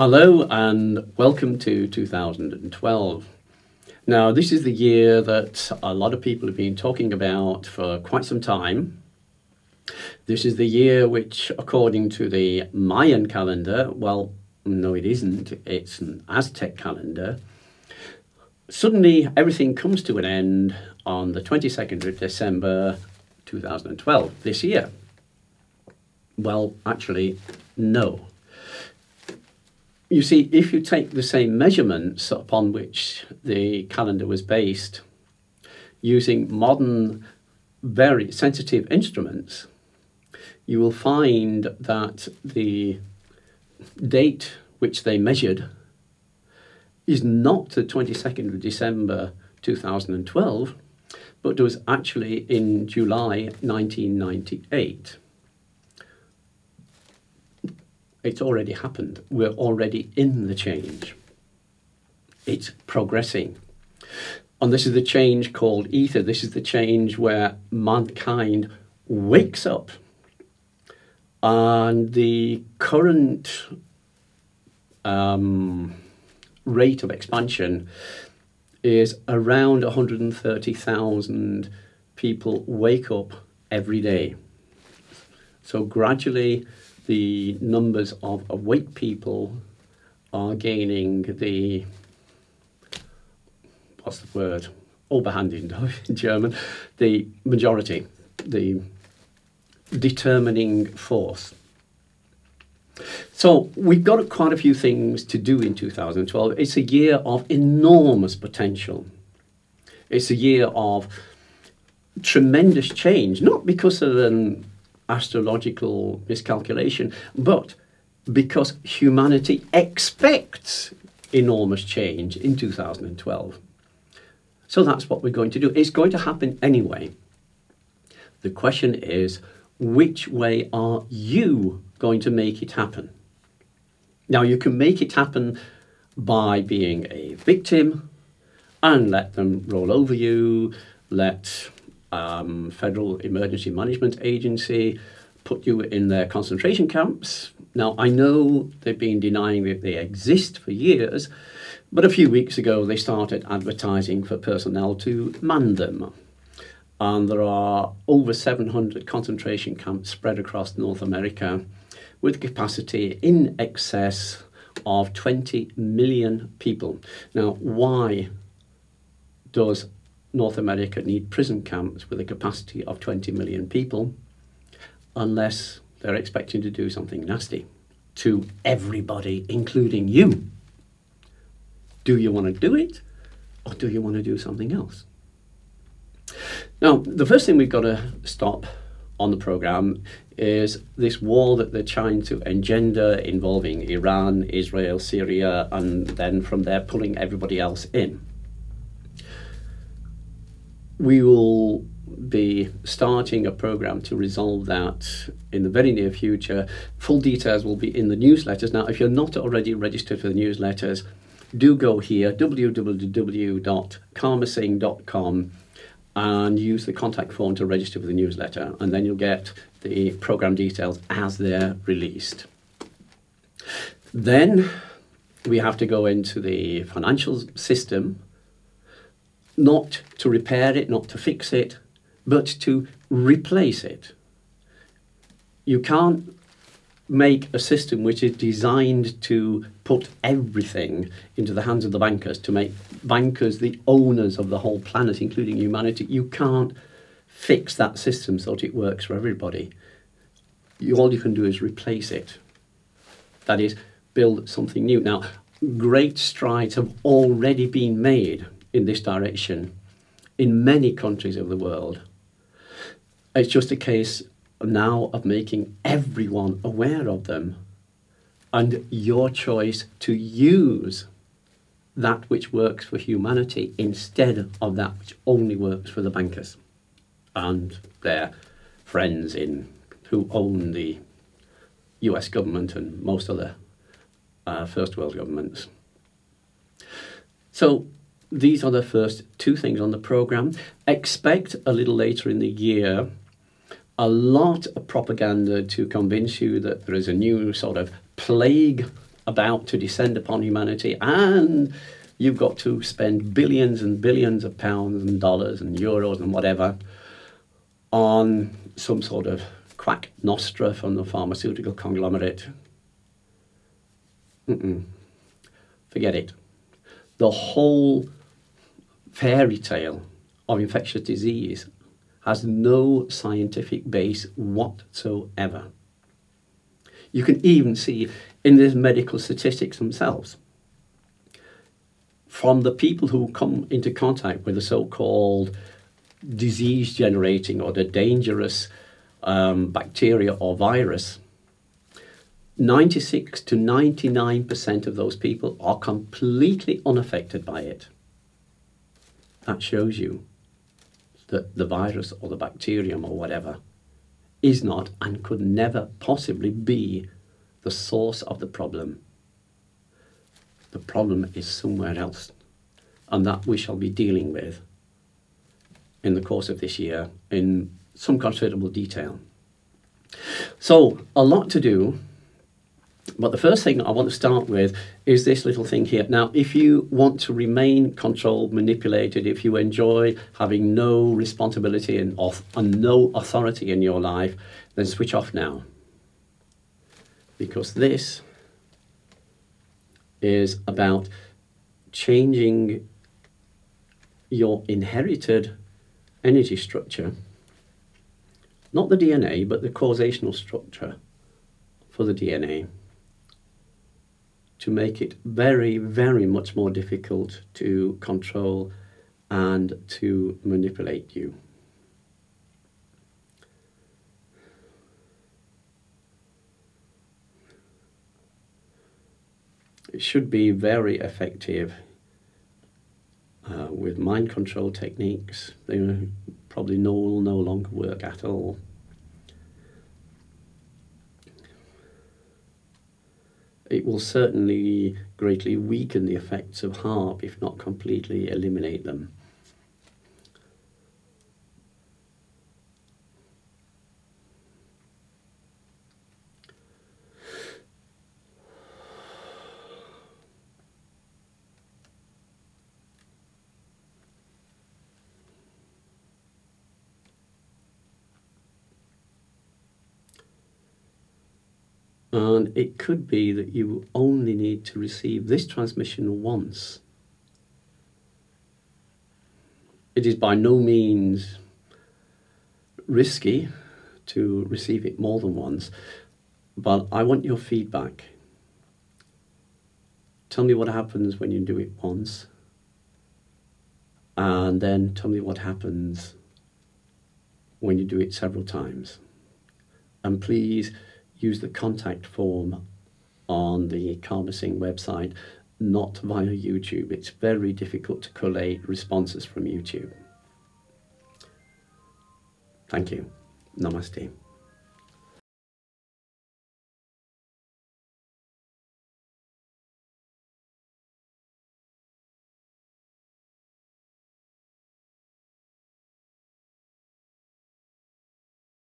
Hello and welcome to 2012. Now, this is the year that a lot of people have been talking about for quite some time. This is the year which, according to the Mayan calendar, well, no, it isn't, it's an Aztec calendar. Suddenly, everything comes to an end on the 22nd of December 2012, this year. Well, actually, no. You see, if you take the same measurements upon which the calendar was based, using modern, very sensitive instruments, you will find that the date which they measured is not the 22nd of December 2012, but was actually in July 1998 it's already happened. We're already in the change. It's progressing. And this is the change called ether. This is the change where mankind wakes up. And the current um, rate of expansion is around 130,000 people wake up every day. So gradually, the numbers of awake people are gaining the what's the word overhand in German, the majority, the determining force. So we've got quite a few things to do in 2012. It's a year of enormous potential. It's a year of tremendous change, not because of an astrological miscalculation, but because humanity expects enormous change in 2012. So that's what we're going to do. It's going to happen anyway. The question is, which way are you going to make it happen? Now, you can make it happen by being a victim and let them roll over you, let um, Federal Emergency Management Agency put you in their concentration camps. Now, I know they've been denying that they exist for years, but a few weeks ago they started advertising for personnel to man them. And there are over 700 concentration camps spread across North America with capacity in excess of 20 million people. Now, why does North America need prison camps with a capacity of 20 million people unless they're expecting to do something nasty to everybody, including you. Do you want to do it or do you want to do something else? Now, the first thing we've got to stop on the program is this war that they're trying to engender involving Iran, Israel, Syria, and then from there pulling everybody else in we will be starting a program to resolve that in the very near future. Full details will be in the newsletters. Now, if you're not already registered for the newsletters, do go here www.karmasingh.com and use the contact form to register for the newsletter, and then you'll get the program details as they're released. Then we have to go into the financial system not to repair it, not to fix it, but to replace it. You can't make a system which is designed to put everything into the hands of the bankers, to make bankers the owners of the whole planet, including humanity. You can't fix that system so that it works for everybody. You, all you can do is replace it. That is, build something new. Now, great strides have already been made in this direction in many countries of the world. It's just a case now of making everyone aware of them and your choice to use that which works for humanity instead of that which only works for the bankers and their friends in who own the US government and most other uh, first world governments. So these are the first two things on the program. Expect a little later in the year a lot of propaganda to convince you that there is a new sort of plague about to descend upon humanity, and you've got to spend billions and billions of pounds and dollars and euros and whatever on some sort of quack nostra from the pharmaceutical conglomerate. Mm-mm. Forget it. The whole fairy tale of infectious disease has no scientific base whatsoever. You can even see in the medical statistics themselves from the people who come into contact with the so called disease generating or the dangerous um, bacteria or virus, 96 to 99% of those people are completely unaffected by it. That shows you that the virus or the bacterium or whatever is not and could never possibly be the source of the problem. The problem is somewhere else, and that we shall be dealing with in the course of this year in some considerable detail. So, a lot to do, but the first thing I want to start with is this little thing here. Now, if you want to remain controlled, manipulated, if you enjoy having no responsibility and, and no authority in your life, then switch off now. Because this is about changing your inherited energy structure, not the DNA, but the causational structure for the DNA, to make it very, very much more difficult to control and to manipulate you. It should be very effective uh, with mind control techniques. They probably no, will no longer work at all. It will certainly greatly weaken the effects of HAARP, if not completely eliminate them. And it could be that you only need to receive this transmission once. It is by no means risky to receive it more than once, but I want your feedback. Tell me what happens when you do it once, and then tell me what happens when you do it several times. And please, use the contact form on the Karma Singh website, not via YouTube. It's very difficult to collate responses from YouTube. Thank you. Namaste.